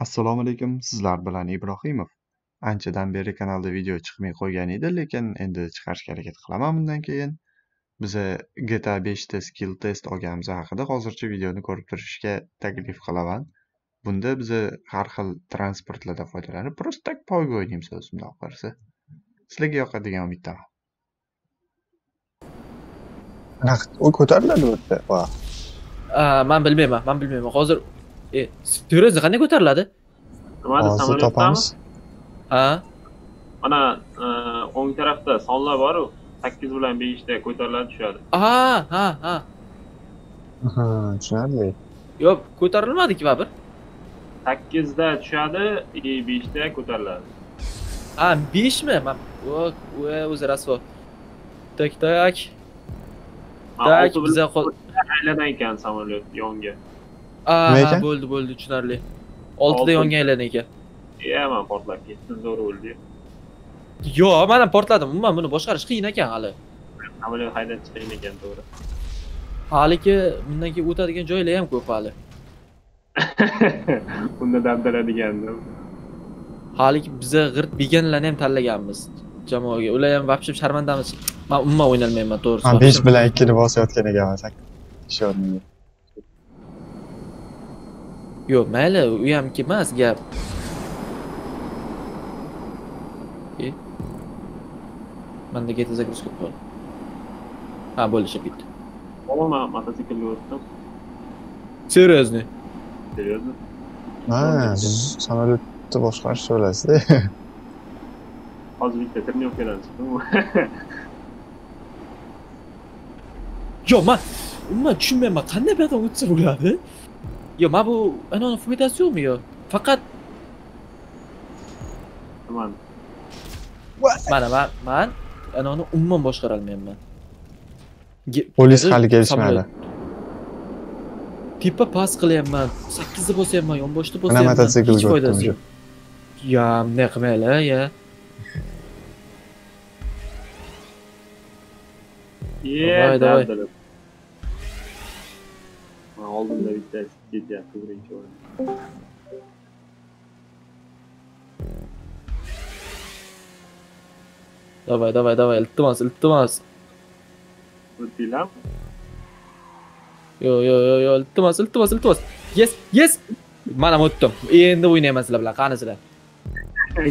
Assalomu alaykum, sizlar bilan Ibrohimov. Anchadan beri kanalda video chiqmay qo'ygan edi, lekin endi chiqarishga harakat qilaman bundan keyin. Biza GTA 5 ta skill test olganimiz haqida hozircha videoni ko'rib turishga taklif qilaman. Bunda biza har xil transportlardan foydalanib, просто tak poyga o'ynaymiz o'zi bundoq qilsa. Sizlarga yoqadigan umiddaman. U ko'tariladi bu yerda. Man bilmayman, man bilmayman. Hozir e, seryozni qanday ko'tariladi? Hozir samolyotdami? Ha? Mana e, o'ng tarafda sonlar bor-u, 8 bilan 5 ta ko'tariladi tushadi. Ha, ha, ha. Aha, tushunarli. Yo'q, ko'tarilmadi-ki baribir. 8 da tushadi, 5 ta ko'tariladi. Ha, 5 mi? O- o'zi rasvo. Tak tak. Ha, Tak, biza aylanan ekan samolyot yonga. Aha Megan? böldü böldü Çınarlı. 6'da Altı. yonge eleneke. Hemen portlab ketdim, to'g'ri bo'ldi. Yo, ben mana portladim. Umuman buni boshqarish qiyin ekan hali. Amaliyot haydab chiqing ekan, to'g'ri. Haliki bundan keyin o'tadigan joylar ham ko'p hali. Unda dam beradigandim. Haliki biza g'irt beganlarni ham tanlaganmiz jamoaga. Ular ham vobshe sharmandamiz. Men umuman o'ynalmayman, to'g'risi. Ha, 5 bilan 2 ni bosayotgan ekanman. Tushundim Yo'q, mayli, u ham emas gap. E? Manda geta загрузка bo'ldi. Ha, bo'ldi, ishib ketdi. Umuman mototsiklga o'tdim. Серьезно? Seryozni. Ha, siz samolyotni boshqarishni bilasizda. Hozir bitta trenirovkadan chiqdim. Yo'q, men umuman tushunmayman, qanday bir odam o'tsa bo'ladi? Yo'q, men bu anoni foydasi yo'qmi yo? Faqat Nimani? mana man man anoni umuman boshqara olmayman. Ge- Polis hali kelishmadi. Tepa pas qilyapman, 8 da bosyapman, yonboshda Mana bosyapman. mototsiklga Hech foydasi yo'q. Ya, bunday qilmaylar, ya. Ye, dabdala. Man oldimda bitta ketyapti birinchi o'rin. Davay, davay, davay, iltimos, iltimos. O'tdinglarmi? Yo, yo, yo, yo, iltimos, iltimos, iltimos. Yes, yes. Men ham o'tdim. Endi o'ynayman sizlar bilan. Qani sizlar?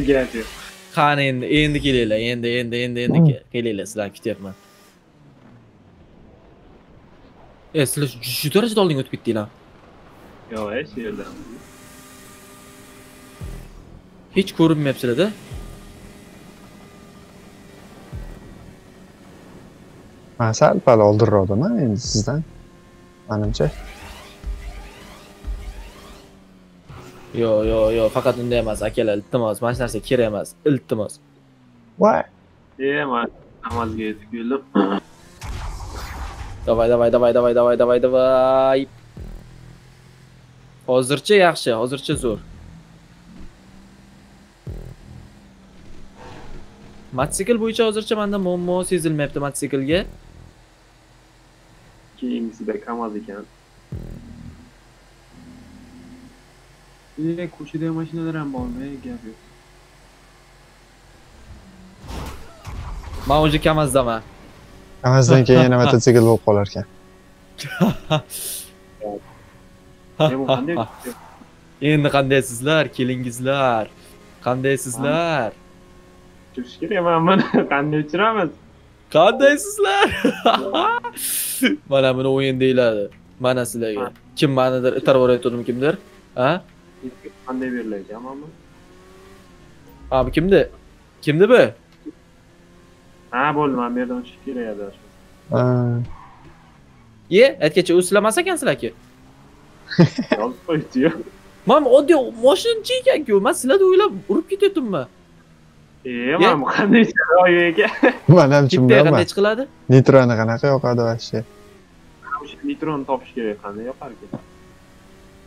Gracias. Qani endi, endi kelinglar. Endi, endi, endi, endi ke- kelinglar. Sizlarni kutyapman. E, sizlar shu darajada oldinga o'tib ketdinglar. Yo'q, ey, shu yerda. Hech ko'rinmayapsizlar-da. Man sal pal oldinroqdim endi sizdan. Menimcha. Yo, yo, yo, faqat unday emas, akalar, iltimos. Mana shu narsa kerak emas. Iltimos. Voy. E, namozga yetib keldim. Davay, davay, davay, davay, davay, davay, davay Hozircha yaxshi, hozircha zo'r. Mototsikl bo'yicha hozircha menda muammo sezilmayapti mototsiklga. Keyingisida Kamaz ekan. E, ko'chada ham mashinalar ham bormi? E, gap yo'q. Men уже kamazdaman. Kamazdan keyin yana mototsikl bo'lib qolar ekan. Bu qanday? Endi qandaysizlar? Kelingizlar. Qandaysizlar? Tushirish kerak man buni qanday uchiramiz? Qandaysizlar? Mana buni o'yin deyiladi. Mana sizlarga. Kim manidir itarib yuborayotgandim kimdir? Ha? Qanday beriladi mana bu? Ha, bu kimdi? Kimdi bu? Ha, bo'ldi, men bu yerdan uchish kerak edi. Ha, Ye, aytgacha u sizlar emas ekansizlar-ki. Yozib qo'yibdi-yu. Men oddiy mashinachi ekan-ku. Men sizlarni o'ylab urib ketyaptimmi? E, mana bu qanday chiroyi ekan? Man ham Tipda tushunmayapman. qanday chiqiladi? Nitroni qanaqa yoqadi вообще? O'sha nitroni topish kerak, qanday yoqar ekan?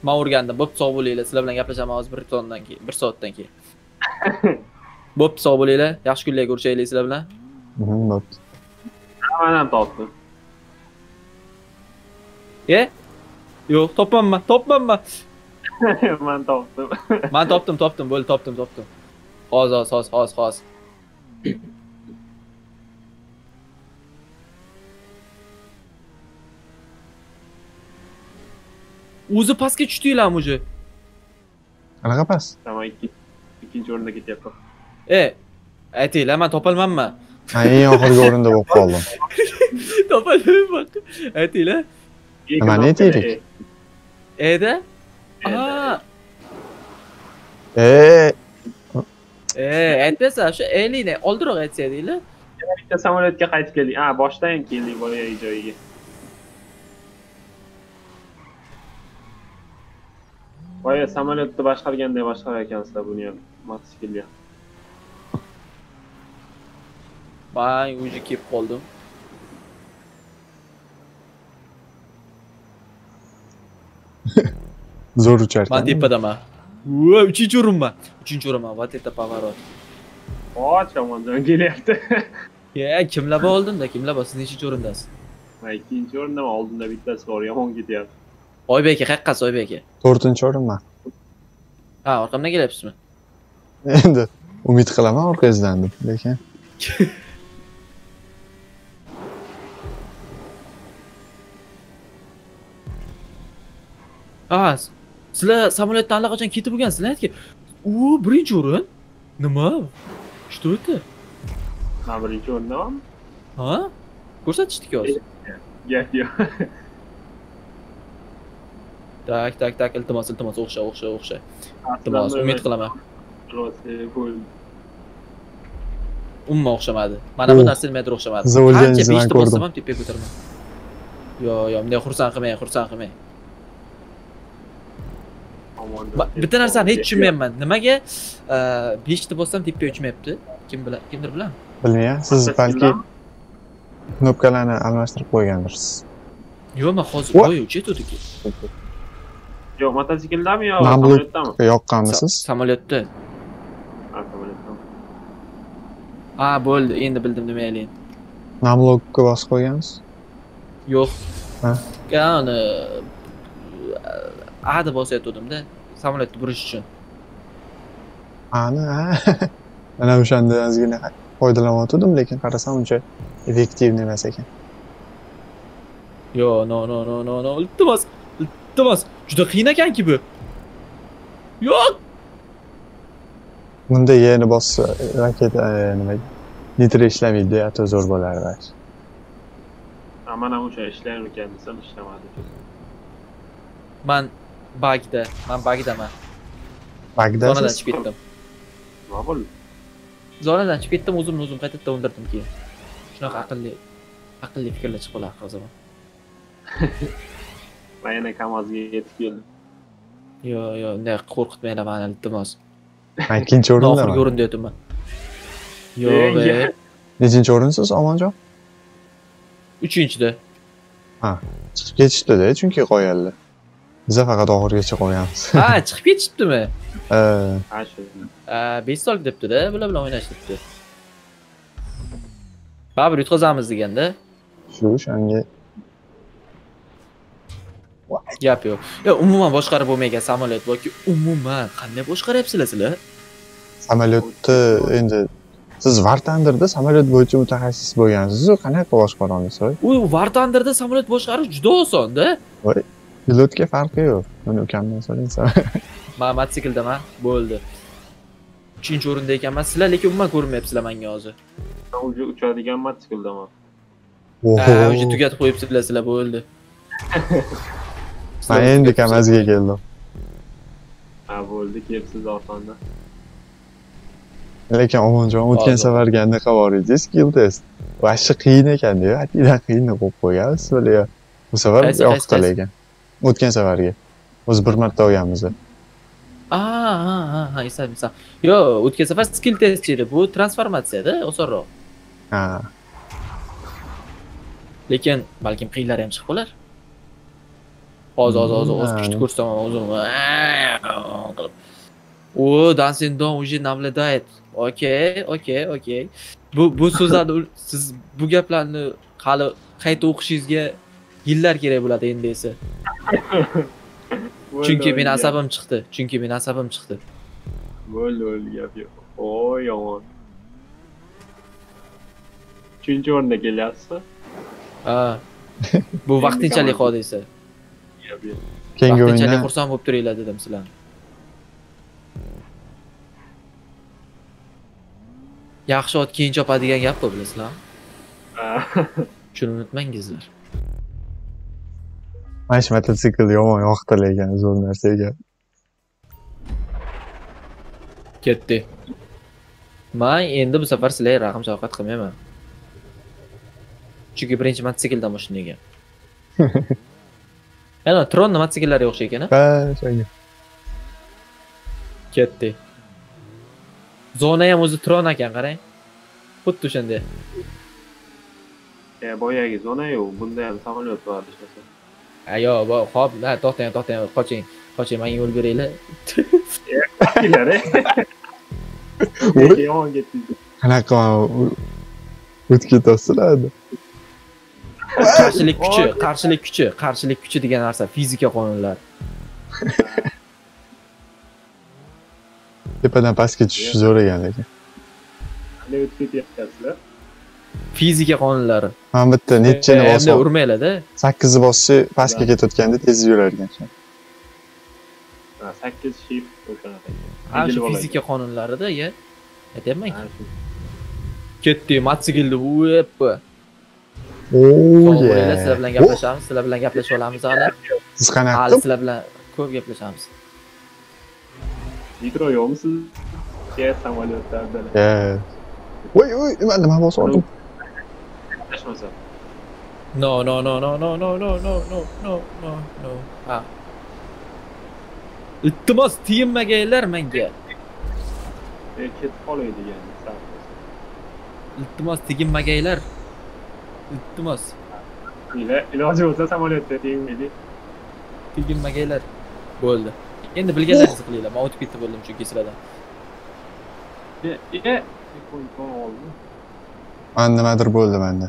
Men o'rgandim. Bo'pti, sog' bo'linglar. Sizlar bilan gaplashaman hozir bir tondan keyin, bir soatdan keyin. Bo'pti, sog' bo'linglar. Yaxshi kunlarga ko'rishaylik sizlar bilan. Mhm, bo'pti. Man ham topdim. Ye? Yo'q, topmanman, topmanman. man topdim man topdim topdim bo'ldi topdim topdim hozir hozir hozir hozir hozir o'zi pastga tushdinglarmi уже qanaqa past tamom ikki ikkinchi o'rinda ketyapman e aytinglar man topolmanman ha eng oxirgi o'rinda bo'lib qoldim topolmayman aytinglar Nimani aytaylik? E'de? Aa. Eee. Eee enteresan şu eliyle olduruq etseydiyle. Demakda samolyotga qaytib keldik. Ha, boshdan keldik boyagi joyiga. Boya samolyotni boshqarganday boshqarar ekansizlar buni ham mototsiklga. Bay, o'zi kelib qoldim. Zor uçarken. Ma tipa da ma. Ua, üçüncü yorum ma. Üçüncü yorum ma. Vateta pavarot. O, tomondan kelyapti. Ya, kimlaba oldinda? Kimlaba? Siz nechinchi o'rindasiz? Men ikkinchi o'rindaman, oldinda bittasi bor, yomon ketyapti. Oybek aka, qaqqas Oybek aka? 4-o'rinman. Ha, orqamdan kelyapsizmi? Endi umid qilaman orqangizdan deb, lekin ha sizlar samolyotdan allaqachon ketib bo'lgansizlar aytgan u birinchi o'rin. Nima? Что это man birinchi o'rindamanmi ha? Ko'rsatishdik hozir gap yo'q. Tak tak tak iltimos iltimos o'xsha o'xsha o'xsha iltimos umid qilaman. bo'ldi umuman o'xshamadi. Mana bu narsa nimadir o'xshamadi. Qancha beshta bossam ham tepaga ko'taraman yo yo bunday xursand qilmang xursand qilmang bitta narsani hech tushunmayapman nimaga beshta bossam tepaga uchmayapti kim bilan kimdir bilan bilmayman siz balki knopkalarni almashtirib qo'ygandirsiz yo'q man hozir What? voy uchayotgandiki yo'q mototsikldanmi yo samolyotdami yoqqanmisiz samolyotda ha bo'ldi endi bildim nimayligini namlokka bosib qo'ygansiz yo'q Ha? Uni a deb bosayotgandimda samolyotni burish uchun ani ha mana o'shanda ozgina foydalanyotgandim lekin qarasam uncha effektivniy emas ekan yo no no no no no. İltimos iltimos juda qiyin ekanki bu. Yo'q bunda yeni bossa raketa e, nima nitro ishlamaydi ato zo'r bo'lar balki ha mana o'sha ishlaymi ekan desam ishlamadi man bagda. Man bagdaman. Zonadan bagdasiz chiqib ketdim nima bo'ldi zonadan chiqib ketdim o'zimni o'zim qaytadan o'ldirdim keyin. Shunaqa aqlli aqlli fikrlar chiqib qoladi hozir. Man yana kamazga yetib keldim yo yo unday qo'rqitmanglar mani iltimos. Man ikkinchi oxirgi o'rindaman o'rinda yo'qman yo'q nechinchi o'rinsiz omonjon? Uchinchida. Chiqib ketishdi-da chunki qo'yganlar biza faqat oxirigacha qo'yamiz ha chiqib ketishibdimi E, ha shu besh sol debdida bular bilan o'ynash debdi baribir yutqazamiz deganda shu o'shanga gap yo'q yo umuman boshqarib bo'lmagan samolyot borki umuman. Qanday boshqaryapsizlar sizlar samolyotni endi siz vartandirda samolyot bo'yicha mutaxassis bo'lgansiz-ku qanaqa boshqara olasiz voy? u vartandirda samolyot boshqarish juda osonda pilotga farqi yo'q. Uni ukamdan so'raysan man mototsikldaman bo'ldi. Uchinchi o'rinda ekanman. Sizlar lekin umuman ko'rinmayapsizlar manga hozir. Man уже uchadigan mototsikldaman ha уже tugatib qo'yibsizlar sizlar bo'ldi. Man endi kamazga keldim. Ha bo'ldi kelibsiz orqamda lekin omonjon o'tgan Hozir. safargi anaqa bor edi skill test вообще qiyin ekanda atiydan qiyin qo'yib qo'yganmiz bular bu safar qaysi? lekin o'tgan safargi o'zi bir marta olganmiz ha ha ha ha esladim esladim yo o'tgan safar skill test edi. Bu transformatsiyada osonroq. Ha. Lekin balkim qiyinlari ham chiqib qolar. Hozir hozir hozir o'z kuchni ko'rsataman o'zim qilib o dancing don уже наблюдает okey okey okey bu bu so'zlarni siz bu gaplarni hali qayta o'qishingizga yillar kerak bo'ladi endi esa chunki meni asabim chiqdi chunki meni asabim chiqdi Bo'ldi, bo'ldi, gap yo'q. Oy, yomon. Uchinchi o'rinda kelyapsiz ha bu vaqtinchalik hodisa keyingi vaqtinchalik xursand bo'lib turinglar dedim sizlarni yaxshi ot keyin chopadigan gap bu bilasizlarmi shuni unutmangizlar mana shu mototsikl yomon yoqdi lekin zo'r narsa ekan ketdi man endi bu safar sizlarga rahm shafqat qilmayman chunki birinchi mototsikldan mashina ekan ana tronni mototsikllariga o'xshaydi ekan ha shunga ketdi zona ham o'zi tron ekan qarang xuddi o'shanday e, boyagi zona-yu, bunda ham samolyot bor ishlasa. ayo bo- hop to'xtang to'xtang qoching qoching manga yo'l beringlar. Lekin yomon qanaqa o- o'tib ketasizlar qarshilik kuchi qarshilik kuchi qarshilik kuchi degan narsa fizika qonunlari tepadan pastga tushish zo'r ekan lekin Qanday o'tib ketyapsizlar? Fizika qonunlari man bitta nechchini bunday bossam urmanglarda sakkizni bossiz pastga ketayotganda tez yurar ekan Ha, 8 shift o'shanaqa. ana shu fizika qonunlarida ya. Aytyapmanki Ha, shu. ketdi mototsiklni uvib oh sizlar bilan gaplashamiz sizlar bilan gaplashib olamiz hali. Siz qanaqa? Hali sizlar bilan ko'p gaplashamiz. Mikro yo'qmisiz? Jet samolyotlarda. Voy voy nima nima bosib oldim Tashmasa. no no no no no no no no no no no no ha iltimos tegmaganglar menga E, ketib qolay degan. iltimos teginmaganglar iltimos iloji bo'lsa samolyotda tegmaydi. teginmaganglar bo'ldi endi bilganlaringizni qilinglar man o'tib ketdi bo'ldim chunki sizlardan E, e, qo'yib oldi. man nimadir bo'ldi manda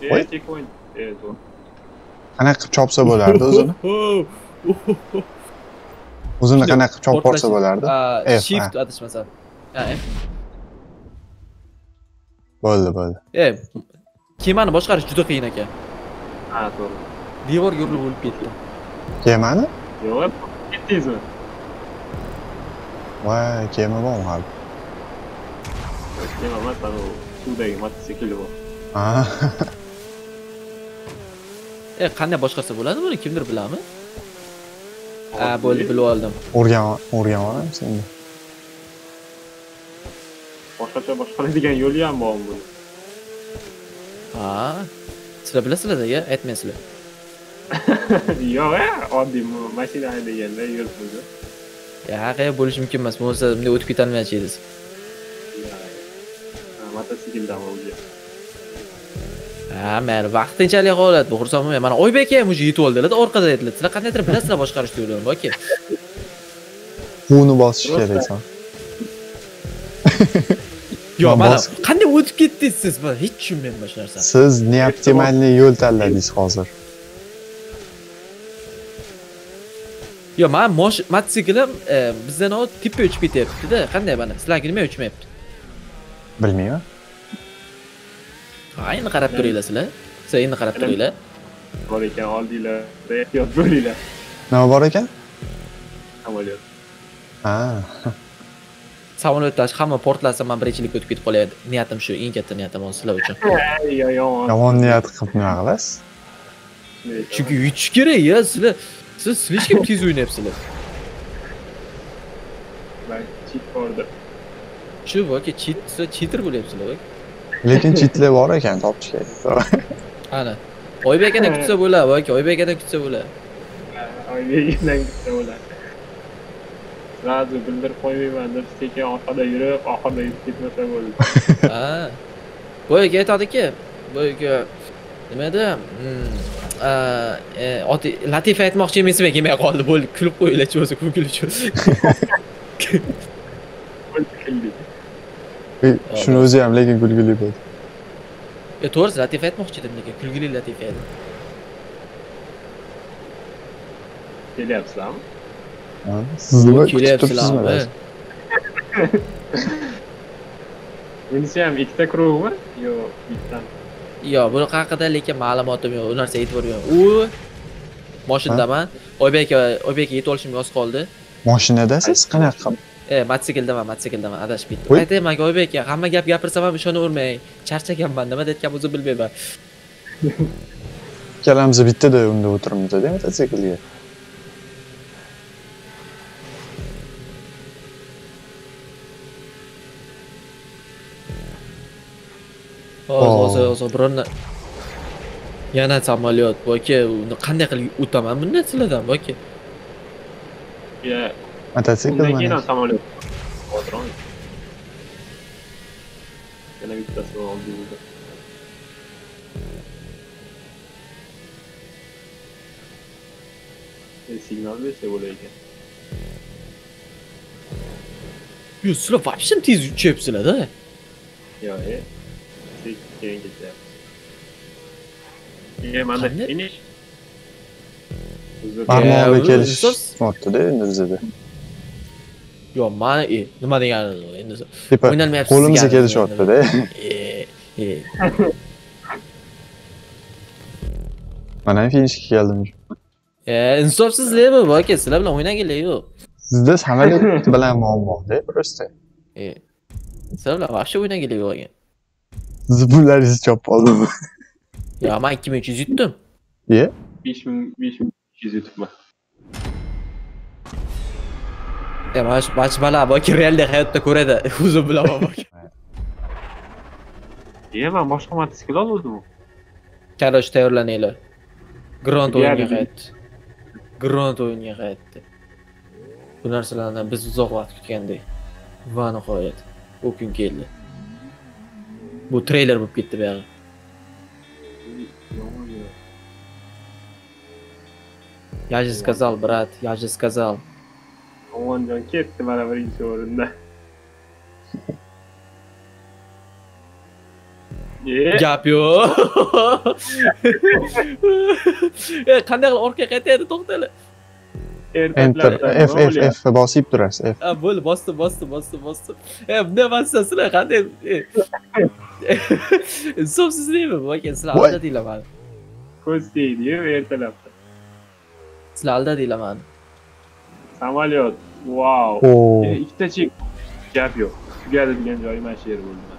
To'g'ri. qanaqa chopsa bo'lardi o'zini o'zini qanaqa qilib chopib yuborsa bo'lardi F, shift adashmasam bo'ldi bo'ldi e kemani boshqarish juda qiyin ekan Ha, to'g'ri. devorga urilib o'lib ketdim kemani Yo'q, ketdingizmi? voy kema bormi hali Kema emas, suvdagi mototsikl bor. Ah, e qanday boshqarsa bo'ladi buni kimdir biladimi ha bo'ldi bilib oldim o'rgan o'rgan olamiz endi Boshqacha boshqaradigan yo'li ham bormi buni? ha sizlar bilasizlar ya aytmaysizlar Yo'q, e, oddiy mashina haydaganda ya haqi bo'lishi mumkin emas bo'lmasa bunday o'tib ketolmaychi edingiz Ha, mototsikldan o'zi. Ha mayli vaqtinchalik holat bu xursand bo'lmang mana oybek ham уже yetib oldilar orqada edilar sizlar qandaydir bilasizlar boshqarishni yo'lini aka quvni bosish kerak son yo'q Man mana qanday o'tib ketdingiz siz man hech tushunmayman shu narsani siz neoptimalniy yo'l tanladingiz hozir. Yo'q man mosh mototsiklim e, bizdan tepa uchib ketyaptida qanday mana sizlarniki nima uchmayapti? Bilmayman ha endi qarab turinglar sizlar. Sizlar endi qarab turinglar. Bor ekan, oldinglarda ehtiyot bo'linglar. nima bor ekan? Samolyot. ha. Samolyotda hamma portlasa man birinchilikka o'tib ketib qolay niyatim shu eng katta niyatim hozir sizlar uchun. Yomon. yomon niyat qilib nima qilasiz? Chunki yutish kerak ya sizlar siz слишком tez o'ynayapsizlar. Shu cheat sizlar cheater bo'lyapsizlar. Lekin chitlar bor ekan topish kerak ana oybek aka kutsa bo'ladi aka oybek aka kutsa bo'ladi Oybegidan kutsa bo'ladi. Sразу bildirib qo'ymayman deb sekin orqada yurib, oxirida yetib ketmasa bo'ldi. ha boyagi aytadiki boyagi nima edi Hmm, a, e, oti latifa aytmoqchi emasman kelmay qoldi bo'ldi kulib qo'yinglarchi o'zi Kuldik. shuni o'zi ham lekin kulgili bo'ldi e to'g'risi latifa aytmoqchi edim lekin kulgili latifa edi kelyapsizlarmi kutib turibsizmi? kelyapsizlarmi bunisi ham ikkita krugmi yo bittami yo'q bunaqa haqida lekin ma'lumotim yo'q u narsaga e'tibor yo'q u moshinadaman oybek aka oybek aka yetib olishimga oz qoldi Mashinadasiz qanaqa e mototsikldaman motosikldaman adashib ketdim Voy. aytaymanki oybek aka hamma gap gapirsam ham ishonavermang charchaganman nima deyotgan o'zim bilmayman Ikkalamiz bittada unda o'tiribmiz-da mototsiklga. hozir Oh. hozir biror na- yana samolyot voka uni qanday qilib o'taman bundan sizlardan voka Mataciclo Un'echino manevi. siamo le quattroni. Che ne vita sono due. E signore se volete. Yusuf'a vapşın tiz üç hepsine de. Ya e. Şey, şeyin gitti. İyi, ben de finish. Parmağı bekeriş. Nokta değil mi Rize'de? Yo ma e, numara yararlı. Tipa, Oyunların hepsi Kolum geldi. zekeri şortlu de. E, e. Bana hep ilişki geldim. E, insafsizliğe mi bak ya silahla oyuna geliyor. Sizde samelik bilen muammo de proste. E. Silahla vahşi oyuna geliyor ya. Zıbırlar izi çöp oldu. ya ama 2300 yuttum. Ye? 5300 yuttum ben. ming uch yuz yutibman e mana shu mana shu bala voka realda hayotda ko'radi o'zim bilaman voka e man boshqa mototsikl oluvdim Karosh tayyorlaninglar. Grant Diğer o'yinga bir- qaytdi. Grant o'yinga qaytdi. Bu narsalarni biz uzoq vaqt kutgandik. Va nihoyat u kun keldi. Bu treyler bo'lib ketdi buyog'i. Я же сказал, брат, я же сказал. omonjon ketdi mana birinchi o'rinda e Gap yo'q. E, qanday orqaga qaytadi, to'xtanglar. Enter F F F bosib turasiz. F. Ha, bo'ldi, bosdim, bosdim, bosdim, bosdim. E, bunday emasdan sizlar qanday e, insofsizlikmi bu aka? Sizlar Voy. aldadinglar mani. ko'z tegdiyu ertalabda Sizlar aldadinglar mani. samolyot vau Oo. E, ikkita chek gap yo'q tugadi degan joyi mana shu yer bo'ldi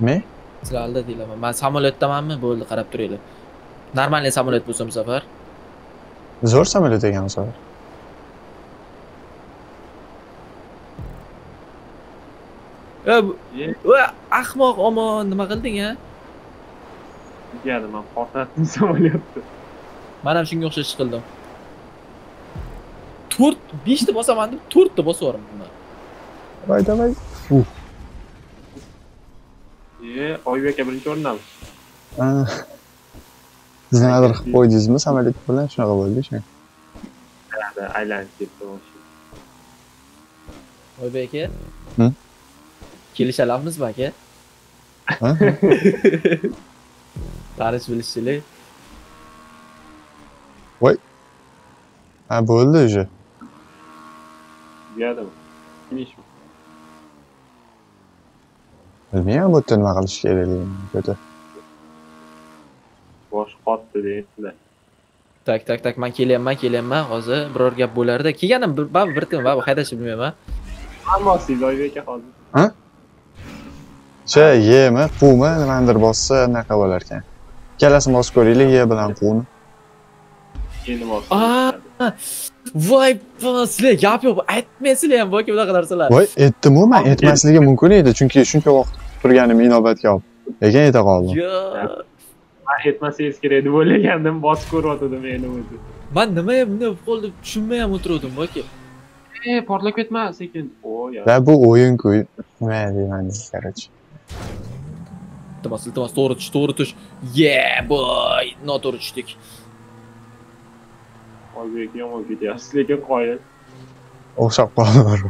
Ne? Sizlar aldadinglar mani. Man samolyotdamanmi? Bo'ldi, qarab turinglar. Normalniy samolyot bo'lsa bu safar. Zo'r samolyot ekan bu safar. Ahmoq omon nima qilding a? tugadi man portlatdim samolyotni Men ham shunga o'xshash qildim. 4 5 ta bosaman deb 4 ta bosib yubordim. Davay davay. e oybek aka birinchi o'rindami Ha. Siz nimadir qilib qo'ydingizmi samolyot bilan shunaqa bo'ldi shu. Aylanib ketdi Oybek aka. Hı? Kelishalamizmi aka? Ha? Tanish bilishchilik. Ha bo'ldi уже. Tugadimi finishmi Bilmayman bu yerda nima qilish kerakligini. Ko'ta. bosh qotdi deyaptilar Tak tak tak man kelyapman kelyapman hozir biror gap bo'lardi. Kelganim bir baribir bir kun baribir haydashni bilmayman. hammasiz oybek aka hozir Sha yemi, quvmi nimadir bossa anaqa bo'lar ekan. Ikkalasini bosib ko'raylik, ye bilan quvni. endi bos Aa! Voy, bana sizlar gap yo'q. Aytmaysizlar ham boki bunaqa narsalar. Voy, aytdim-ku men aytmasligi mumkin edi, chunki shuncha vaqt kutib turganim inobatga olib. Lekin ayta qoldim. Yo. man aytmasangiz kerak deb o'ylagandim bosib ko'ryotgandim endi o'zi Man nima ham bunday bo'lib qoldi tushunmay ham o'tirdim boki. e portlab ketma sekin o ya Va bu o'yin-ku. Nima deyman, короче. Iltimos, iltimos, to'g'ri tush, to'g'ri tush. Yeah, boy. Noto'g'ri tushdik. yomon ketyapsiz lekin qoyil O'xshab qoldilar.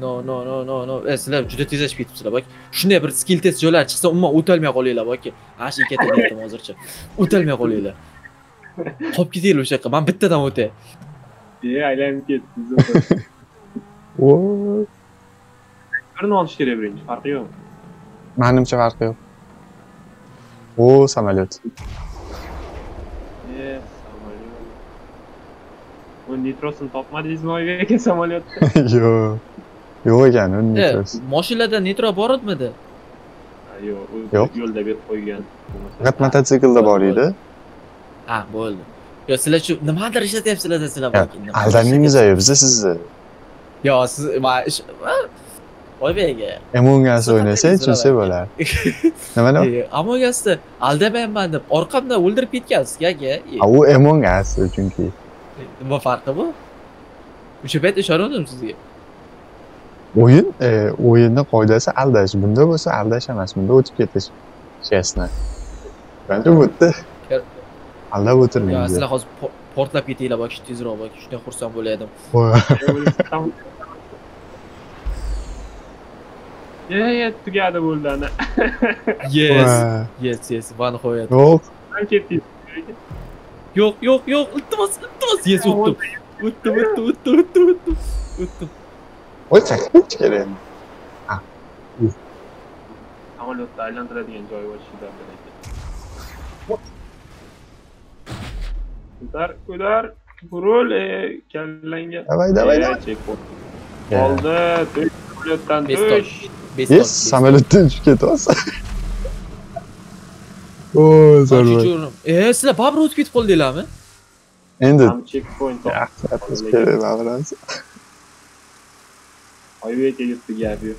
No, no, no, no, no. E, sizlar juda tezlashib ketibsizlar bak. Shunday bir skill test joylar chiqsa umuman o'tolmay qolinglar boki. Ana shu katta niyatim hozircha. O'tolmay qolinglar. qolib ketaylik o'sha yoqqa man bittadan o'tay E aylanib ketdi. zo'r. Voy. Birini olish kerak birinchi, farqi yo'q. Menimcha farqi yo'q. O, samolyot. Samolyot. Bu nitrosini topmadingizmi oyga aka samolyotda? Yo'q. Yo'q ekan, uni e nitrosi. mashinalarda nitro bor edimidi Ha, Yo'q, Yo'q. yo'lda berib qo'ygan. Faqat mototsiklda bor edi. ha bo'ldi yo sizlar shu nimadir ishlatyapsizlar sizlar Ya, Aldaningmi biza sizni. yo siz aka Among Us o'ynasang tushunsa bo'lar. Nima nima? E, amogasda aldamayapman deb orqamdan o'ldirib ketgansiz aka Ha, u Among Us chunki. Nima farqi bu o'sha payt ishongandim sizga O'yin, e, o'yinning qoidasi aldash. Bunda bo'lsa aldash emas, bunda o'tib ketish. Chestni. Qancha o'tdi? Aldab yo o'tirmaydi. sizlar hozir po- portlab ketinglar boki tezroq boki shunday xursand bo'lardim Ye, ye, tugadi bo'ldi ana. yes yes yes va nihoyat Yo'q, Qani ketdingiz? yo'q yo'q yo'q iltimos iltimos yes o'tdim o'tdim o'tdim o'tdim o'tdim o'tdim o'tdim Voy, chaqirish kerak. Samolyotda aylantiradigan joy bor shida Ko'tar, ko'tar. Burul, e, kallangga. Davay, davay, E, davay. checkpoint. Ya. Oldi, tush, samolyotdan Bestol. tush. Bestol, Yes, bestol. samolyotdan tushib ketyapsan. O, Shu jo'rim. e sizlar baribir o'tib ketib qoldinglarmi Endi Ham checkpoint kerak baribir. Oybekka yurtdi gap yo'q.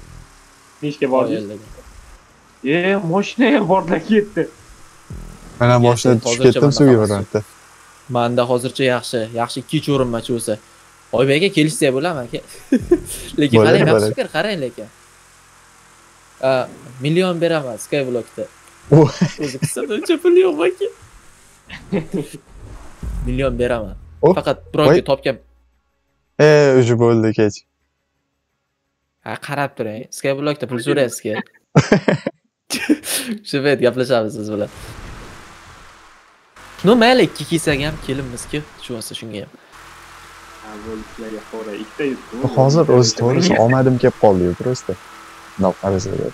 Nechga bordingiz? E, mashina ham portlab ketdi. Mana tushib ketdim suvga bir marta. manda hozircha yaxshi yaxshi ikkinchi o'rinmachi o'zi oybek aka kelishsak bo'ladimi aka lekin qarang yaxshi fikr qarang lekin A, million beraman skyblockda Qisada uncha pul yo'q million beraman Oh, faqat birovga topgan E, уже bo'ldi kech. ha qarab turing skyblockda pul so'rayapsizku shu payt gaplashamiz siz bilan ну mayli ikki kelsak ham kelinmizku shu bo'lsa shunga ham. Hozir o'zi to'g'risi omadim kelib qoldi-yu, просто. Bundoq qarasalar.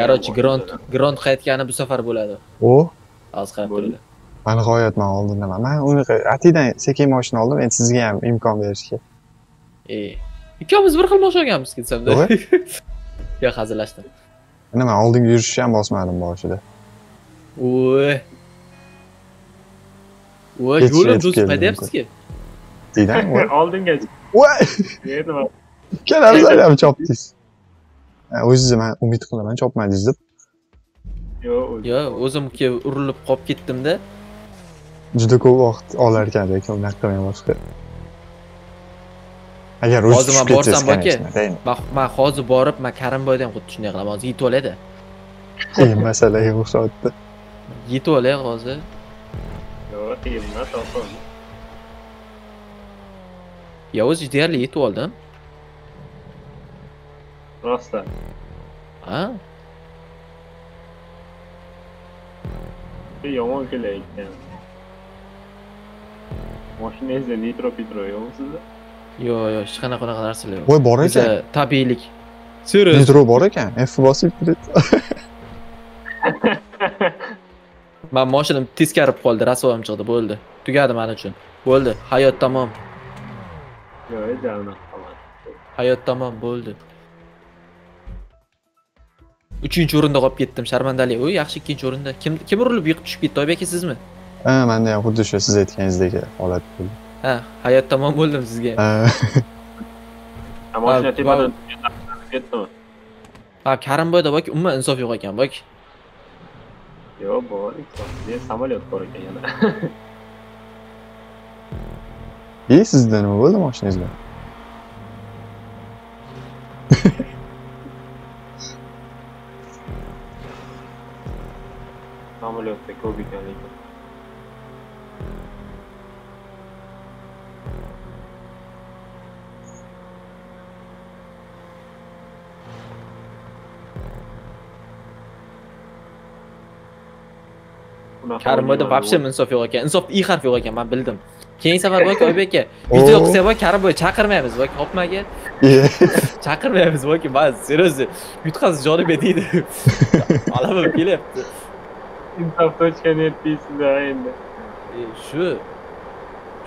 Короче mashina- grond grond qaytgani bu safar bo'ladi O, hozir qarab turinglar man nihoyat man oldindaman. Man uni atidan sekin mashina oldim, endi sizga ham imkon berishga. E, ikkovimiz bir xil mosh olganmiz ketsamda. Yo'q, hazillashdim. Mana man oldinga yurishni ham bosmadim boshida. Voy. Voy, yo'lim keldim. haydayapsiz-ku. Deydan. Oldinga Voy, nima? ikkalamizlar ham chopdingiz. O'zingizni man umid qilaman chopmadingiz deb. Yo'q, o'zi. Yo, o'zim ke urilib qolib ketdim-da. Juda ko'p vaqt olar ekan lekin unaqa boshqa. Agar o'zi Hozir man borsam? Men men hozir borib, men Karimboyda ham xuddi shunday qilaman. Hozir yetib oladi. qiyin masalaga o'xshatdi. Yetib olay hozir. Yo'q, qiyin emas, oson. Yo, o'zi deyarli yetib oldim. Rostdan. Ha? Yomon kelayotgan. Mashinangizda nitro petro yo'qmi sizda? Yo, yo, hech qanaqa unaqa narsalar yo'q. Voy bor ekan. Tabiiylik. Serios. Nitro bor ekan. F bosib. Men mashinam teskarib qoldi, rasvoyim chiqdi, bo'ldi. Tugadi men uchun. Bo'ldi, hayot tamom. Yo'q, qilman. Hayot tamom bo'ldi. Uchinchi o'rinda qolib ketdim, sharmandalik. O'y, yaxshi ikkinchi o'rinda. Kim kim urilib yiqib tushib ketdi, Oybek aka sizmi? Ha, menda ham xuddi shu siz aytganingizdek holat bo'ldi. Ha, hayot tamom bo'ldim sizga. Ha, mashina ketdimi? Karimboyda boki umuman insof yo'q ekan, boki. Yo'q, bor. Samolyot bor ekan yana. E, sizda nima bo'ldi mashinangizda? Samolyotda ko'p ekan lekin. bunaqa karim boyda olmayman. вообще insof yo'q ekan insofni i harfi yo'q ekan man bildim keyingi safar boka oybek aka video Oo. qilsa boy karim boy chaqirmaymiz boka hopmaga Iye. chaqirmaymiz boka man серьезно yutqazib jonim deydi alamim kelyapti insof точка net deysizda endi E, shu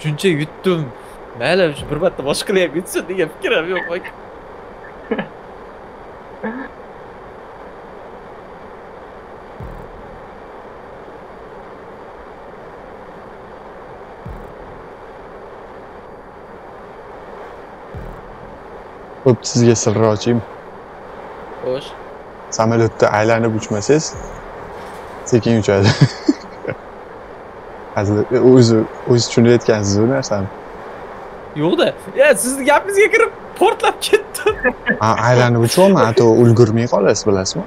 shuncha yutdim mayli shu bir marta boshqalar ham yutsin degan fikr ham yo'q boka Xo'p, sizga sirni ochaymi. xo'sh Samolyotda aylanib uchmasangiz, sekin uchadi. O'zi o'zi tushunayotgansiz bu narsani. yo'qda ya sizni gapingizga kirib portlab ketdim Ha, aylanib uchyapman, a to ulgurmay qolasiz, bilasizmi?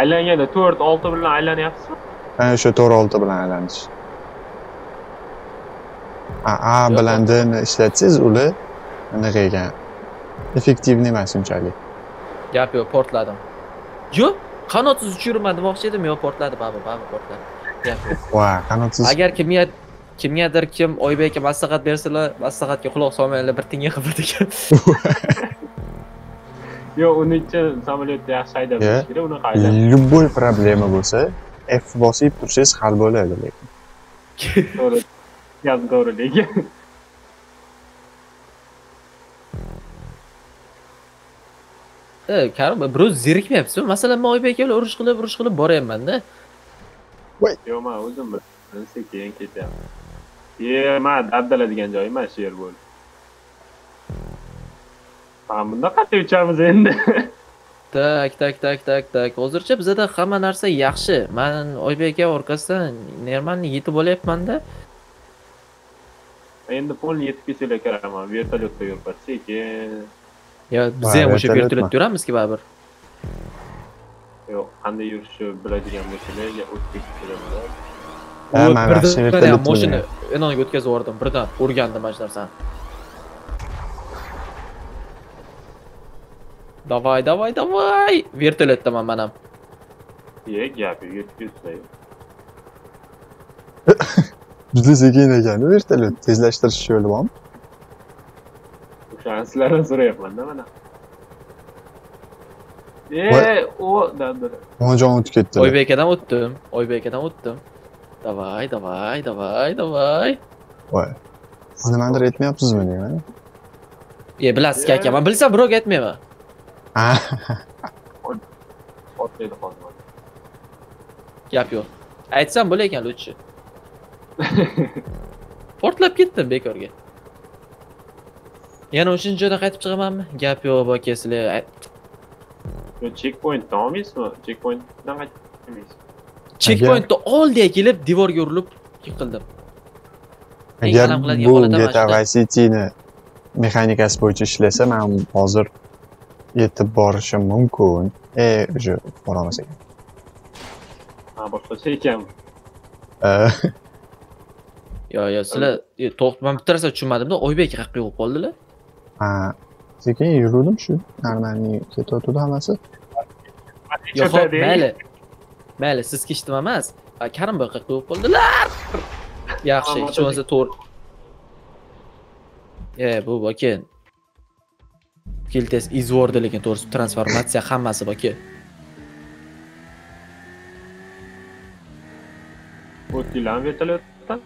aylanganda to'rt olti bilan aylanyapsizmi Ana o'sha to'rt olti bilan aylanish. A bilan D ni ishlatsangiz ular anaqa ekan. Effektivniy emas unchalik. gap yo'q portladim yo'q qanotsiz uchiraman demoqchi edim. Yo'q portladi baba baba portladi. Va, qanotsiz agar kimga kimgadir kim oybek aka maslahat bersalar maslahatga quloq solmanglar bir tinga qiladi ekan yo'q uni uchun samolyotni yaxshi haydab bilish kerak unaqa aylan любой problema bo'lsa, F bosib tursangiz hal bo'ladi lekin. to'g'ri. Gap to'g'ri lekin karim biroz zerikmayapsiz masalan man oybek bilan urush qilib urush qilib boryapmanda yo'q man o'zim bilan sekin ketyapman. Ye man dabdaladigan joyim mana shu yer bo'ldi. Ha bunda qanday uchamiz endi. Tak tak tak tak tak. Hozircha bizada hamma narsa yaxshi. Man oybek aka orqasidan нормально yetib olyapmanda endi polni yetib ketsalar kiraman vertolyotda yuribman sekin Ha, ham o'sha vertolyotmi? vertolyotda yuramizki baribir yo'q qanday yurishni biladigan bo'lsalar ya ketsalar bo'ladi Ha, U man birdan bilmayman. enoniga o'tkazib yubordim birdan o'rgandim mana shu narsani davay davay davay vertolyotdaman man ham ye gap yo'q yetib ketsalar Juda sekin ekan vertolyot. Tezlashtirish yo'li bormi? O'shani sizlardan so'rayapmanda mana Voy. e o dabdala Onajon o'tib ketdi. oybek akadan o'tdim oybek akadan o'tdim davay davay davay davay. Voy. Nimadir aytmayapsizmi deyman. e bilasiz aka man bilsam birovga aytmayman Ha, otlaydi hozir gap yo'q aytsam bo'lar lutchi portlab ketdim bekorga yana o'shancha joydan qaytib chiqamanmi? Gap yo'q boka sizlar checkpointdan olmaysizmi? Checkpointdan qaytib kelmaysiz checkpointni oldiga kelib devorga urilib yiqildim. Agar bu GTA. Vice City'ni mexanikasi bo'yicha ishlasa, men hozir yetib borishim mumkin. E, o'sha borolmas ekan. ha boshqacha ekan. E, yo yo sizlar e, to'xta man bitta narsa tushunmadimda oybek qayerqa yo'q qoldilar sekin yuruvdim shu нормальный ketayotgandi hammasi yo'q mayli mayli siz kechdim emas karim buyoqqa quvib qoldilar yaxshi hech bo'lmasa to'rt e bu boki keltes izvordi lekin to'g'risi transformatsiya hammasi boki o'tdinglarmi vertolyotdan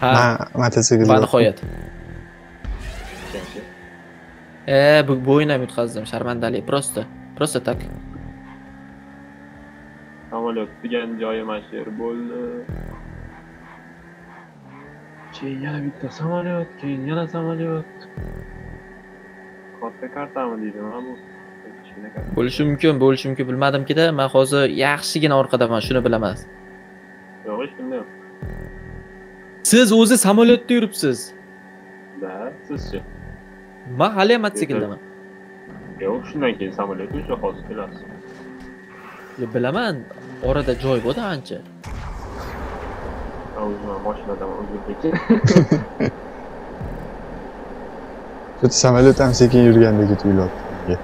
ha. Mototsiklda nihoyat bu bo'yin ham yutqazdim sharmandalik просто просто так samolyot degan joyi mana shu yer bo'ldi. Keyin yana bitta samolyot keyin yana samolyot. Katta kartami deydi mana bu? Bo'lishi mumkin bo'lishi mumkin bilmadimkida man hozir yaxshigina orqadaman shuni bilaman. Yo'q hech kimda yo'q. Siz o'zi samolyotda yuribsiz. Da sizchi man hali ham mototsikldaman yo'q shundan keyin samolyot o'sha hozir kelasiz Yo, bilaman orada joy bo'ldi ancha Ha, o'zi man mashinadaman o'zbekcha Shu samolyot ham sekin yurgandek tuyulyapti.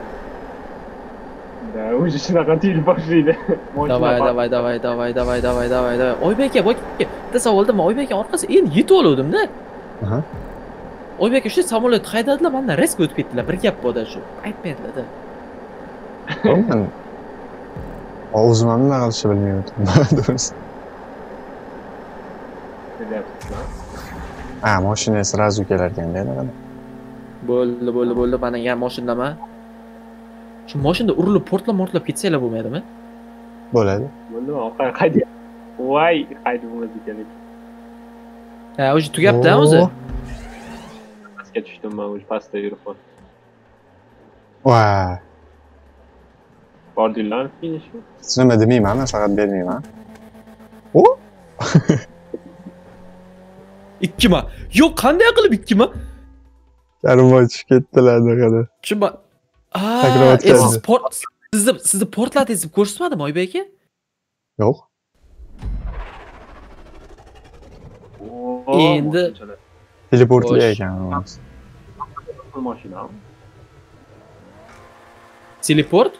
da o'sha уже shunaqa tuyulib boshlaydi bor. davay, davay, davay, davay, davay, davay, davay. Oybek aka, bitta savolda man Oybek aka orqasiga endi yetib oluvdim-da. Oybek aka shu samolyot haydadilar, mandan resga o'tib ketdilar. Bir gap bor-da shu. Aytmaydilar-da. o'zim ham nima qilishni bilmayapman Bilyapsizmi? ha mashina сразу kelar ekanda anaqa Bo'ldi, bo'ldi, bo'ldi. Mana yana mashinaman. Shu mashinada urilib portlab mortlab ketsanglar bo'lmaydimi? bo'ladi Bo'ldi orqaga haydayapti. Voy, haydab o'zi kerak. Ha, o'zi tugabdi o'zi. que acostumamos passeio fora. Vaa. Borderline finish. Sinema demeyeyim ha, sakat vermeyeyim ha. O? ikki ma. Yo'q, qanday qilib ikki ma? Karvoy tushib ketdilar kadar. Chunki Takror e, siz port sizni sizni portladingiz deb ko'rsatmadimi Oybek aka? Yo'q. Endi Телепорт-леген у нас. Teleport?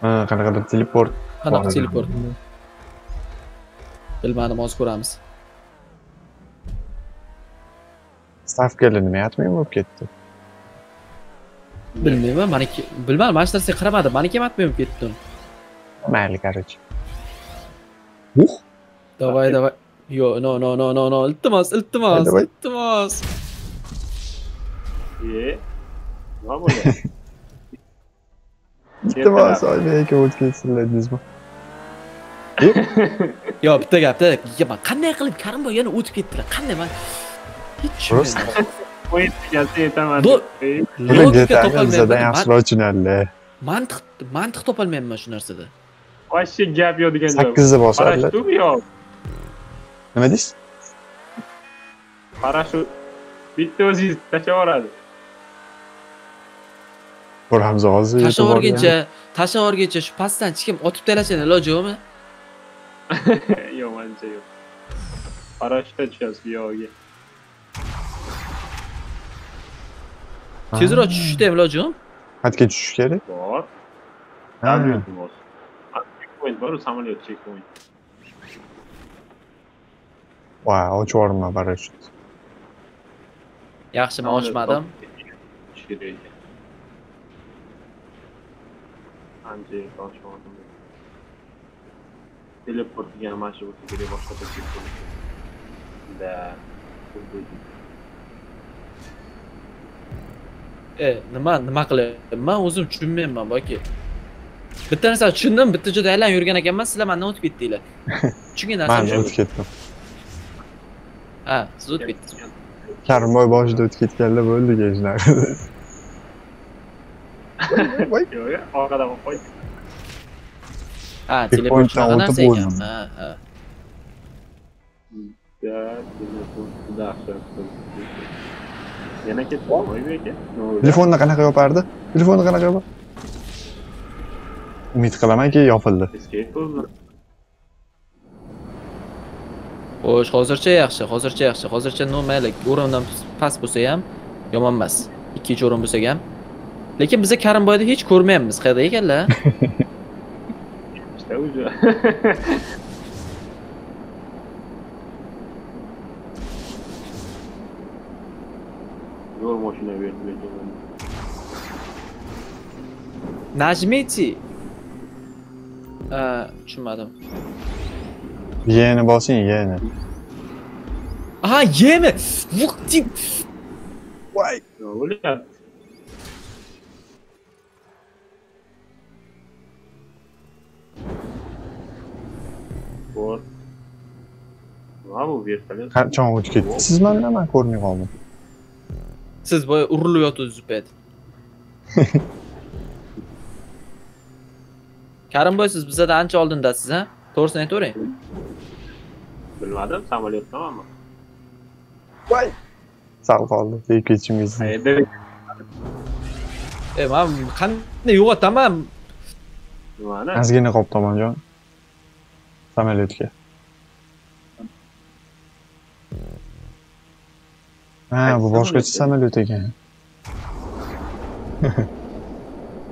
qanaqadir teleport qanaqa teleport bilmadim hozir ko'ramiz stavkalar nima yatmay bo'lib ketdi bilmayman maniki bilmadim mana shu narsaga qaramadim maniki ham bo'lib ketdi mayli короче. Ух! Давай давай. Yo, no, no, no, no, no. Iltimos, iltimos, Davay. iltimos. E. Nima bo'lyapti? iltimos oybek aka o'tib ketsinlar deysizmi Yo, bitta gap, bitta gap. Ya, man qanday qilib Karimboy yana o'tib ketdilar? Qanday man hech Просто. tushunmayman. O'yin tugalsa yetaman. Bu- E, bular Logika gtani bizadan topolmayman. yaxshiroq tushunadilar Mantiq, mantiq topolmayman shu narsada. Вообще gap yo'q degan joy. sakkizda bosadilar Parashyut yo'q. Nima deysiz Parashyut bitta o'zingiz tashlab yuboradi. ko'ramiz hozir Tashlab yuborguncha, tashlab yuborguncha shu pastdan hech kim otib tashlashini iloji yo'qmi? yo'q, manimcha yo'q. Parashyutda tushasiz buyog'iga. Tezroq tushishda ham iloji yo'qmi? qayerga tushish kerak Bor. Bor. Samolyot checkpoint. Voy ochib yuborman parashyut Yaxshi, men ochmadim. Ancha ochmadim. Teleport degan mana shu bo'lsa kerak boshqa checkpoint. Da. E, nima nima qilyapman? Men o'zim tushunmayman boki. Bitta narsa tushundim, bitta joyda aylanib yurgan ekanman, sizlar mendan o'tib ketdinglar. Tushungan man narsam o'tib ketdim Ha, o'tib ketganlar bo'ldi shunaqa voy Yo'q, yo'q, orqadan qo'y. Ha, teleport ekan. bo'ldim. Ha, ha. Yana ketdi, Oybek aka. telefonni qanaqa yopardi telefonni qanaqa yopar umid qilamanki yopildi Escape bo'ldi. Xo'sh, hozircha yaxshi, hozircha yaxshi. Hozircha no mayli, o'rindan past bo'lsa ham yomon emas. Ikkinchi o'rin bo'lsa ham. Lekin biza Karimboyni hech ko'rmayapmiz. Qayerda ekanlar? İşte ucu. Yo'l mashina berdi. Najmeti. Tushunmadim. Yeni bosing yeni Aha, yemi. Vaqti. voy Nima bo'lyapti? Bor. Nima bu vertolyot? qachon o'tib ketdi siz mandan man ko'rmay qoldim Siz boya urilib yotdingiz payt. Karimboy siz bizdan ancha oldindasiz, ha? To'g'risini aytavering. Bilmadim, samolyotdamanmi? voy sal qoldi tegib ketishingiz Qayerda? E, men qanday yo'qotaman? Nimani? ozgina qolib tomonjon samolyotga ha bu boshqacha samolyot? samolyot ekan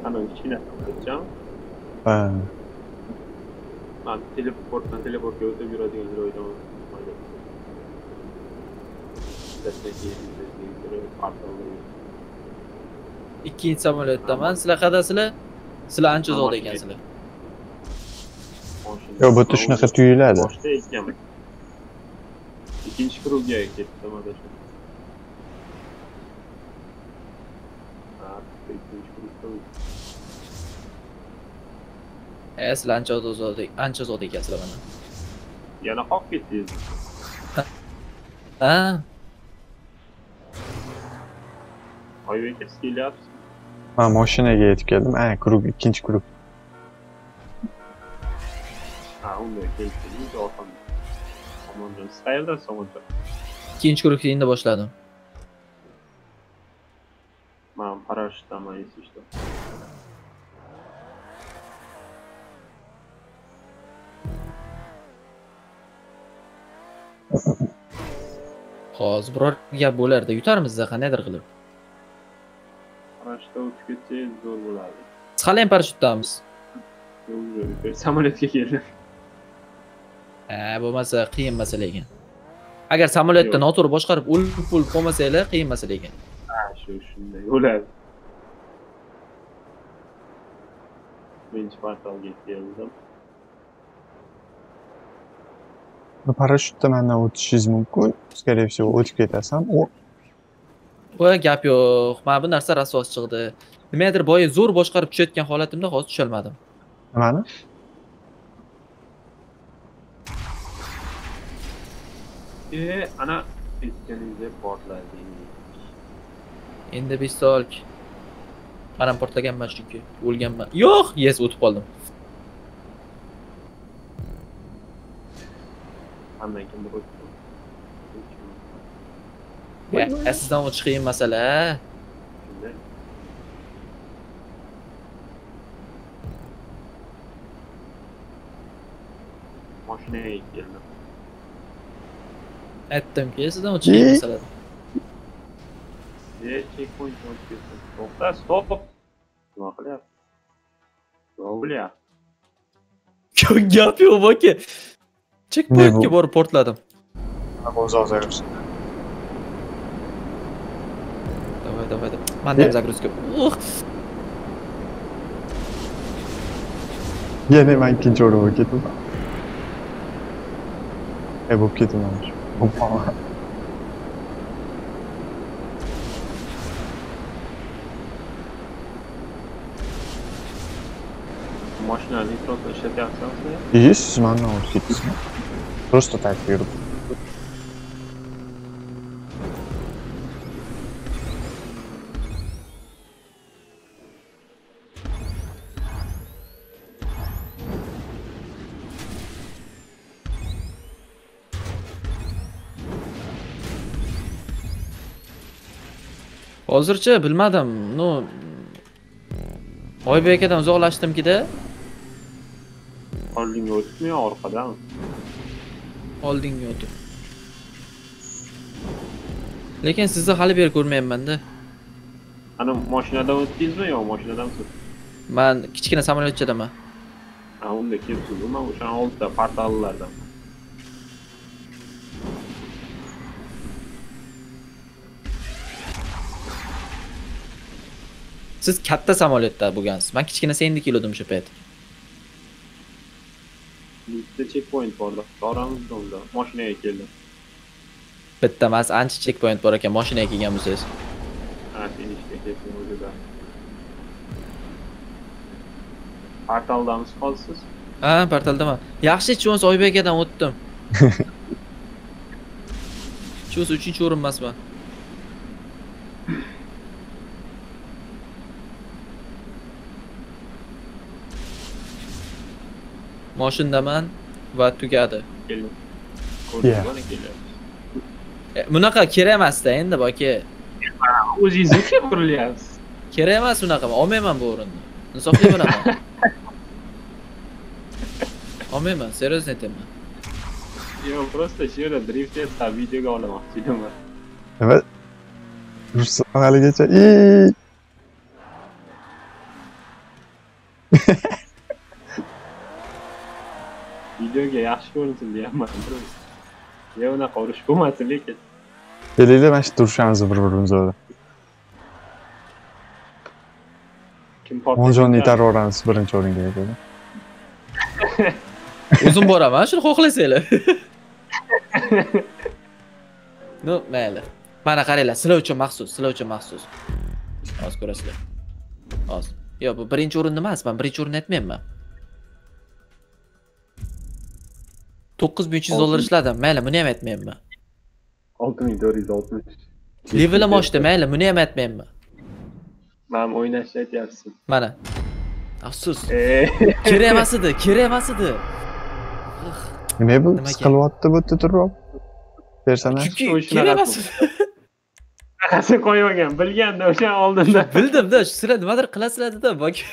Qani kichkina samolyotchami? Ha. man teleportdan teleportga o'tib yuradigan joydan ikkinchi samolyotdaman sizlar qayerdasizlar sizlar ancha uzoqda ekansizlar Yo'q, bu yerda shunaqa tuyuladi. boshda ekanman ikkinchi kruga ketdim adashib sizlar ancha uzoqda ancha uzoqda ekansizlar mana yana qolib ketdingiz ha oybaga siz kelyapsiz Man mashinaga yetib keldim. Ha, krug, ikkinchi krug. ha unday keldingiz orqamda somonjon siz qayerdasiz somonjon ikkinchi guruhni endi boshladim. Man parashutdaman esishda hozir biror gap bo'lardi. Yutarmizda qandaydir qilib? Parashutda o'tib ketsangiz zo'r bo'ladi. Siz hali ham parashyutdamiz. Samolyotga keldim. Ha bo'lmasa qiyin masala ekan. Agar samolyotda noto'g'ri boshqarib o'lib o'lib qolmasanglar qiyin masala ekan. Ha shu shunday bo'ladi. Birinchi portalga keldim Parashyutda mendan o'tishingiz mumkin. Скорее всего, o'tib ketasan. O voy gap yo'q mana bu narsa rasos chiqdi nimadir boya zo'r boshqarib tushayotgan holatimda hozir tusholmadim nimani? e ana aytganingdek portladi endi pistolk man ham portlaganman chunki o'lganman yo'q yes o'tib qoldim É, Es não geschrieben, Masala. Maşineye gidelim. Ettim ki siz onu çıkayım mesela. Size checkpoint unutuyorsun. Topla stop. Ne yapıyor? Ne oluyor? Çok yapıyor bak. checkpointga bu? borib portladim Uzoq yursin. давай давай давай manda ham загрузка uh Yana men ikkinchi o'rin bo'lib ketdim. E, bo'lib ketdim mana shu. Hoppa. mashinani etrofida ishlatyapsizmi И siz mendan o'tib ketdingizmi? Просто так yurib. hozircha bilmadim ну oybek akadan uzoqlashdimkida oldinga o'tibmi yo orqadami oldinga o'tib lekin sizni hali beri ko'rmayapmanda. Ana mashinadan o'tdingizmi yo mashinadamisiz man kichkina samolyotchadaman ha unda kelibsiz man o'sha oldida portallardan. Siz katta samolyotda bo'lgansiz. Man kichkinasi endi keluvdim o'sha payt Bir checkpoint bu arada. Davranmış onda. Maşineye ekildi. Bitta emas, ancha checkpoint bor ekan, mashinaga kelgan bo'lsangiz. Ha, inishga kelsin o'zida. Portaldamiz hozirsiz? Ha, portaldaman. Yaxshi, cho'ns Oybek akadan o'tdim. Cho'ns 3-o'rinmasman. moshindaman va tugadi keldim Yeah. ko'rdingiz mana kelyapti E, bunaqa kerak emasda endi boka o'zingizga kelib burilyapsiz kerak emas bunaqa olmayman bu o'rinni insofli bo'laman olmayman серьезно aytyapman yo'q просто shu yerda drift etsam videoga olamoqchi edim Nima? Ruslan yaxshi ko'rinsin deyapman ya unaqa urush bo'lmasin lekin kelinglar mana shu turishamiz bir birimizga kim olijonni itarib yuboramiz birinchi o'ringa o'zim boraman shuni xohlasanglar ну mayli. Mana qaranglar sizlar uchun maxsus sizlar uchun maxsus. Hozir ko'rasizlar. Hozir yo'q bu birinchi o'rinni emas man birinchi o'rinni aytmayapman to'qqiz ming uch yuz dollar ishladim mayli buni ham aytmayapman olti ming to'rt yuz oltmish levelim oshdi mayli buni ham aytmayapman man o'ynashni aytyapsiz mana afsus kerak emas edi kerak emas edi nima bu? Siqilyapti bu yerda turib personaj chunki Shu kerak emas qanaqasi qo'ymagan bilganda o'sha oldinda bildimda sizlar nimadir qilasizlar-da balki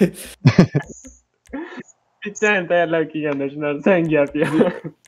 pizzani tayyorlab kelganda shu narsani gap